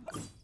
You.